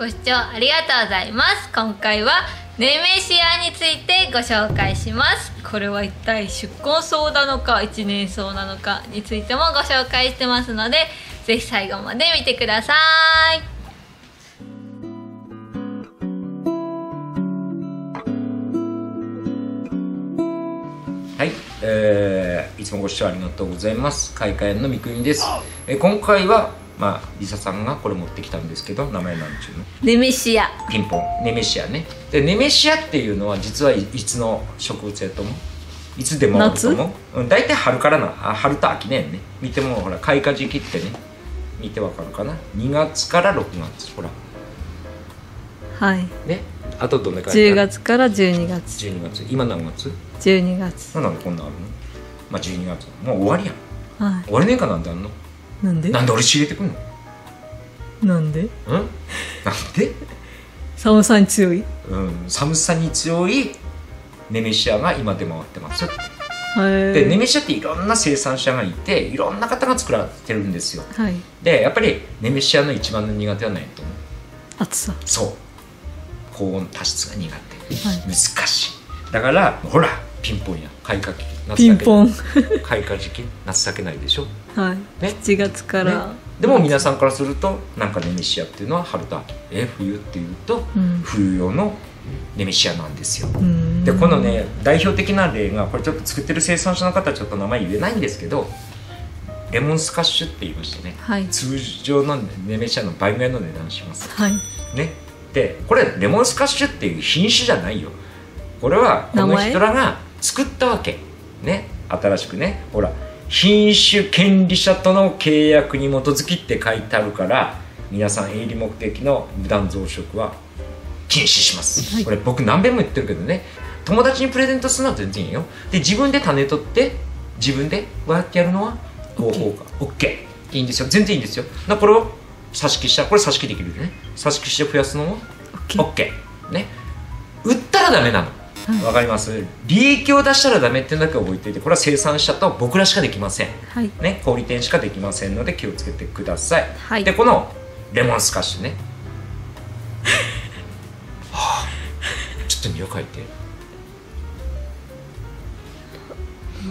ご視聴ありがとうございます。今回はネメシアについてご紹介します。これは一体出根草なのか一年草なのかについてもご紹介してますのでぜひ最後まで見てください。はい、えーいつもご視聴ありがとうございます。開花園の三国です、えー今回はまあリサさんがこれ持ってきたんですけど名前なんちゅうの？ネメシア。ピンポン。ネメシアね。でネメシアっていうのは実はいいつの植物やと思う？いつでもあると思う？うん大体春からな。あ春と秋ねんね。見てもほら開花時期ってね。見てわかるかな？2月から6月。ほら。はい。ね？あとどんな感じ？10月から12月。12月。今何月？12月。なんでこんなんあるの？まあ12月。もう終わりやん。は終わりねえかなんであんの？いなんで？なんで俺仕入れてくんの？なんで？うん？なんで？寒さに強い。うん、寒さに強いネメシアが今出回ってます。はいでネメシアっていろんな生産者がいていろんな方が作られてるんですよ。はい。でやっぱりネメシアの一番の苦手は何やと思う暑さ。そう。高温多湿が苦手、はい。難しい。だからほらピンポンや。開花期。夏だけピンポン。開花時期。夏だけないでしょはい、ね。7月から、ね、でも皆さんからするとなんかネメシアっていうのは春と秋え冬っていうとうん。冬用のネメシアなんですよ。うん。でこのね代表的な例がこれちょっと作ってる生産者の方はちょっと名前言えないんですけどレモンスカッシュって言いましてね。はい。通常のネメシアの倍ぐらいの値段します。はい。ね。でこれレモンスカッシュっていう品種じゃないよ。これはこの人らが作ったわけ。ね。新しくね。ほら品種権利者との契約に基づきって書いてあるから皆さん営利目的の無断増殖は禁止します、はい。これ僕何遍も言ってるけどね。友達にプレゼントするのは全然いいよ。で自分で種取って自分でこうやってやるのは合法か OK いいんですよ。全然いいんですよ。だからこれを挿し木したこれ挿し木できるよね。挿し木して増やすのも OK OK ね。売ったらダメなのわかります？利益を出したらダメっていうのだけ覚えておいてこれは生産者と僕らしかできません。はい。ね小売店しかできませんので気をつけてください、はい。でこのレモンスカッシュね。はあ。ちょっと匂い嗅いて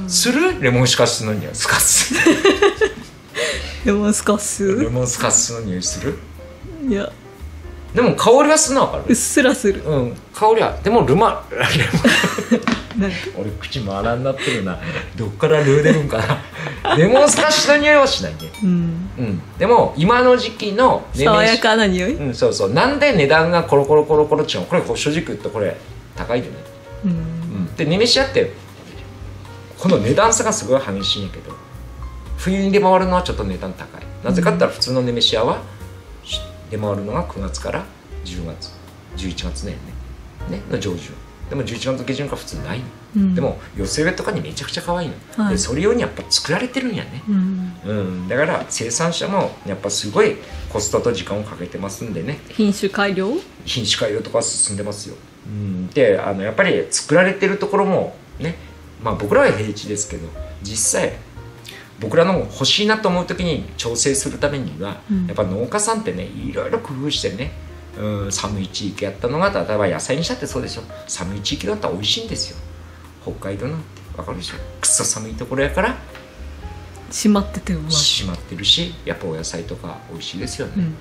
する？レモンスカッシュの匂いスカッシレモンスカッシュ？レュモンスカッシュの匂いする？いやでも香りはするのわかうっるすらする。うん。香りはでもルマ 俺口も荒になってるな。どっからルー出るんかな。レモンスカッシュの匂いはしないね。うん。うん。でも今の時期の爽やかな匂い？うんそうそう。なんで値段がコロコロコロコロ違うの？これ正直言うとこれ高いでね、うん。うん、でネメシアってこの値段差がすごい激しいんやけど冬に出回るのはちょっと値段高い。なぜかって言ったら普通のネメシアはし出回るのが9月から10月11月ね。ねの上旬。でも11月の下旬が普通ないの、うん。でも寄せ植えとかにめちゃくちゃ可愛いの、はい。でそれ用にやっぱ作られてるんやね、うん。うん、だから生産者もやっぱすごいコストと時間をかけてますんでね。品種改良？品種改良とか進んでますよ、うん、であのやっぱり作られてるところもね。まあ僕らは平地ですけど実際僕らの欲しいなと思う時に調整するためには、うん。やっぱ農家さんってねいろいろ工夫してね、うん、寒い地域やったのが例えば野菜にしたってそうでしょ。寒い地域だったら美味しいんですよ。北海道なんてわかるでしょ。くっそ寒いところやから閉まっててうまい閉まってるしやっぱお野菜とか美味しいですよね、うん。ね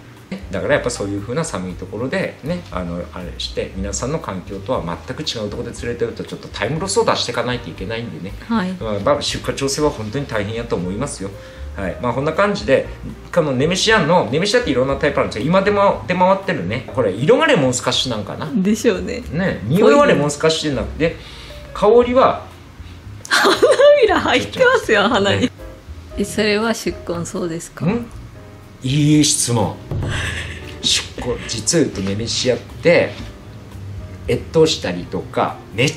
だからやっぱそういう風な寒いところでねあのあれして皆さんの環境とは全く違うところで連れてるとちょっとタイムロスを出していかないといけないんでね、はい。まあまあ、出荷調整は本当に大変やと思いますよ。はい。まあ、こんな感じでこのネメシアンのネメシアっていろんなタイプあるんですよ。今でも出回ってるね。これ色がレモンスカッシュなんかな、でしょうね。ね、匂いはレモンスカッシュじゃなくて香りは花びら入ってますよ花にね。えそれは出根そうですか？んいい質問。実を言うとネメシアって越冬したりとかめっ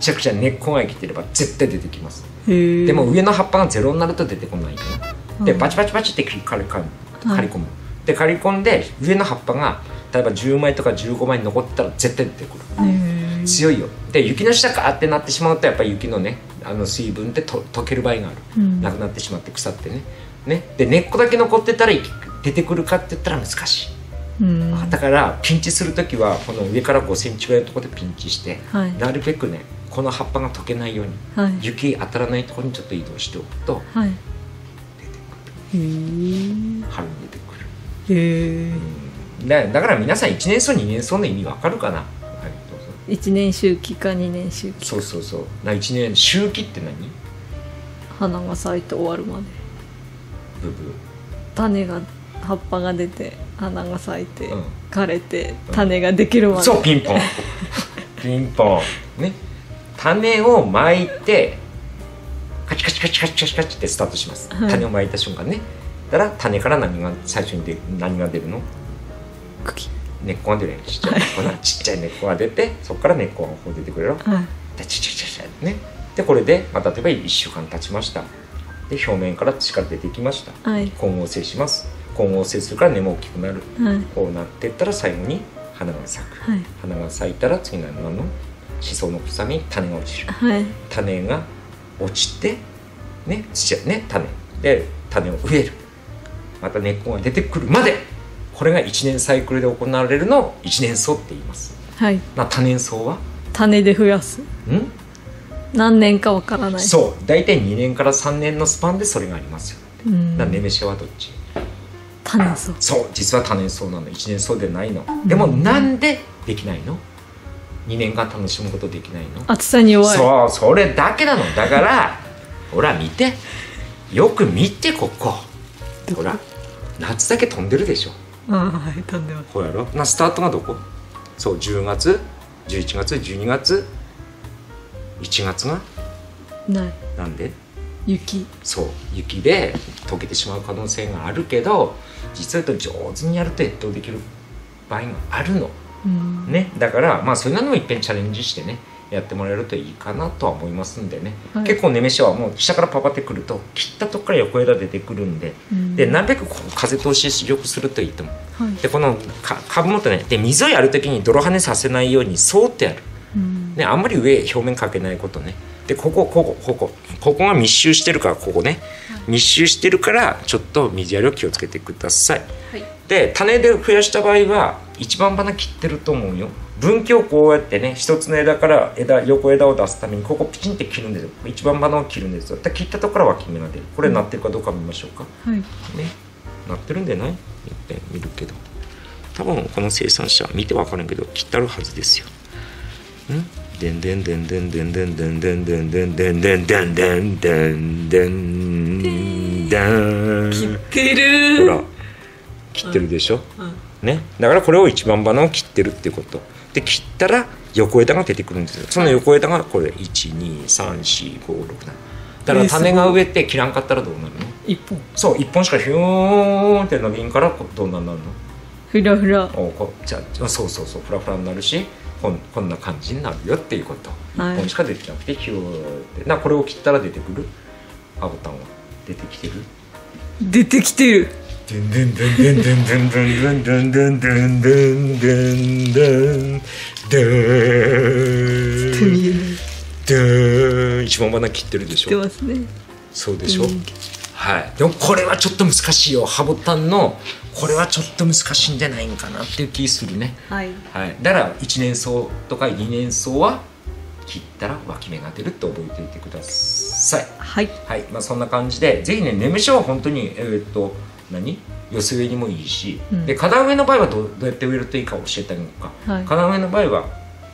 ちゃくちゃ根っこが生きてれば絶対出てきます。でも上の葉っぱがゼロになると出てこないよでうん。バチバチバチって刈り込む、で刈り込んで上の葉っぱが例えば10枚とか15枚残ってたら絶対出てくる。強いよ。で雪の下かってなってしまうとやっぱり雪のねあの水分ってと溶ける場合がある、うん。なくなってしまって腐ってねね。で根っこだけ残ってたら出てくるかって言ったら難しい。うん。だからピンチする時はこの上から5センチぐらいのところでピンチして、はい。なるべくねこの葉っぱが溶けないように、はい。雪当たらないところにちょっと移動しておくとはい。へえ春に出てくる、へえうん。だだから皆さん1年草2年草の意味わかるかな、はい、どうぞ。一年周期か二年周期そうそうそう。な1年周期って何？花が咲いて終わるまで種が葉っぱが出て花が咲いて、うん。枯れて種ができるまで、そうピンポン。ピンポン。ね。種をまいてカチカチカチカチカチカチってスタートします、はい。種をまいた瞬間ね。だから種から何が最初に出何が出るの？茎。根っこが出るやんちっちゃい根っこな。ちっちゃい根っこが出てそこから根っこがこう出てくるやろはい。でちっちゃいちっちゃいね。でこれで、まあ、例えば1週間経ちましたで表面から土から出てきました。はい。混合性します。混合性するから根も大きくなる。はい。こうなっていったら最後に花が咲く。はい。花が咲いたら次のの子孫の草に種が落ちる。はい。種が落ちてね土ね種。で種を植える。また根っこが出てくるまでこれが1年サイクルで行われるのを1年草って言います。はい。な多年草は？種で増やす。ん？何年かわからない。そう。大体2年から3年のスパンでそれがありますよ。うん。だネメシアはどっち？種そうそう。実は多年草なの。1年草でないの。でもなんでできないの？2年間楽しむことできないの？暑さに弱い。そうそれだけなの。だから ほら見て。よく見てここ。ほら夏だけ飛んでるでしょ。あはい飛んでます。こうやろ。なスタートがどこ？そう10月11月12月1月が？ない。なんで？雪。そう。雪で溶けてしまう可能性があるけど実は上手にやると越冬できる場合があるの。うん。ね。だからまあそういうのもいっぺんチャレンジしてねやってもらえるといいかなとは思いますんでね、はい。結構ネメシはもう下からパパってくると切ったとこから横枝出てくるんで、うん。でなるべく風通しよくするといいと思う。はい。でこのか株元ね。で水をやるときに泥跳ねさせないようにそうってやる、うんね、あんまり上表面かけないことね。でここここここ。ここが密集してるからここね。密集してるからちょっと水やりを気をつけてください。はい。で種で増やした場合は一番花切ってると思うよ。分岐をこうやってね一つの枝から枝横枝を出すためにここピチンって切るんですよ。一番花を切るんですよ。で切ったところから脇芽が出るこれなってるかどうか見ましょうか、はい。ね。なってるんでない？いっぺん見るけど。多分この生産者見てわかるんけど切ってあるはずですよ。ん？でんでんでんでんでんでんでんでんでんでんでんでんでんでんでんでんでん切ってるほら切ってるでしょ、うんね、だからこれを一番花を切ってるっていうことで切ったら横枝が出てくるんですよその横枝がこれ1234567だから種が植えて切らんかったらどうなるの一本そう一本しかヒューンって伸びんからこどんなになるのふらふらおこじゃあそうそうそうフラフラになるしこんこんな感じになるよっていうこと。一はい。本しか出てなくてヒューってなこれを切ったら出てくる？ハボタンは。出てきてる？出てきてる。でんでんでんでんでんでんでんでんでんでんでんでんでんでん手見えないでん一番花切ってるでし出ょますねそうでしょうんはい。でもこれはちょっと難しいよ。ハボタンのこれはちょっと難しいんじゃないんかなっていう気するね。はい。はい。だから1年草とか2年草は切ったら脇芽が出るって覚えておいてください。はい。はい。まあそんな感じでぜひねネムシは本当にえーっと何？寄せ植えにもいいし、うん。で花壇植えの場合はどうどうやって植えるといいか教えてあげようか、はい。花壇植えの場合は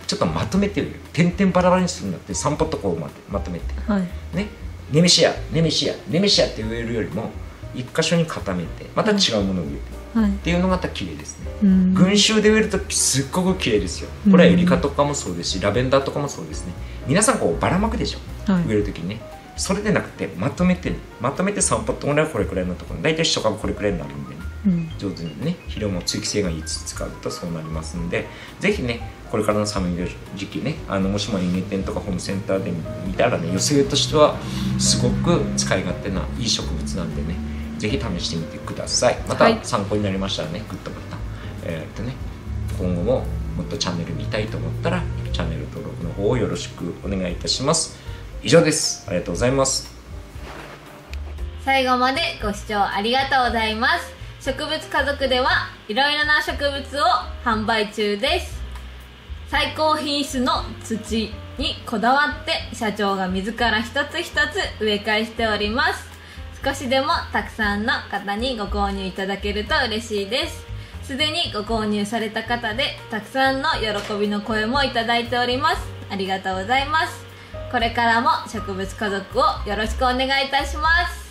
ちょっとまとめて点々バラバラにするんだって。3ポットこうままとめて。はい。ねネメシアネメシアネメシアって植えるよりも一箇所に固めてまた違うものを植えてはい。っていうのがまた綺麗ですね。うん。群衆で植えるとすっごく綺麗ですよ。これはエリカとかもそうですしラベンダーとかもそうですね。皆さんこうばらまくでしょ。はい。植える時にね。それでなくてまとめてね。まとめて3ポットぐらいはこれくらいのところ大体1株これくらいになるんでね。うん。上手にね肥料も通気性がいいつ使うとそうなりますんでぜひねこれからの寒い時期ねあのもしも園芸店とかホームセンターで見たらね寄せ植えとしてはすごく使い勝手ないい植物なんでねぜひ試してみてください。またはい。参考になりましたらねグッドボタン。えーっとね今後ももっとチャンネル見たいと思ったらチャンネル登録の方をよろしくお願いいたします。以上です。ありがとうございます。最後までご視聴ありがとうございます。植物家族ではいろいろな植物を販売中です最高品質の土にこだわって社長が自ら一つ一つ植え替えしております。少しでもたくさんの方にご購入いただけると嬉しいです。すでにご購入された方でたくさんの喜びの声もいただいております。ありがとうございます。これからも植物家族をよろしくお願いいたします。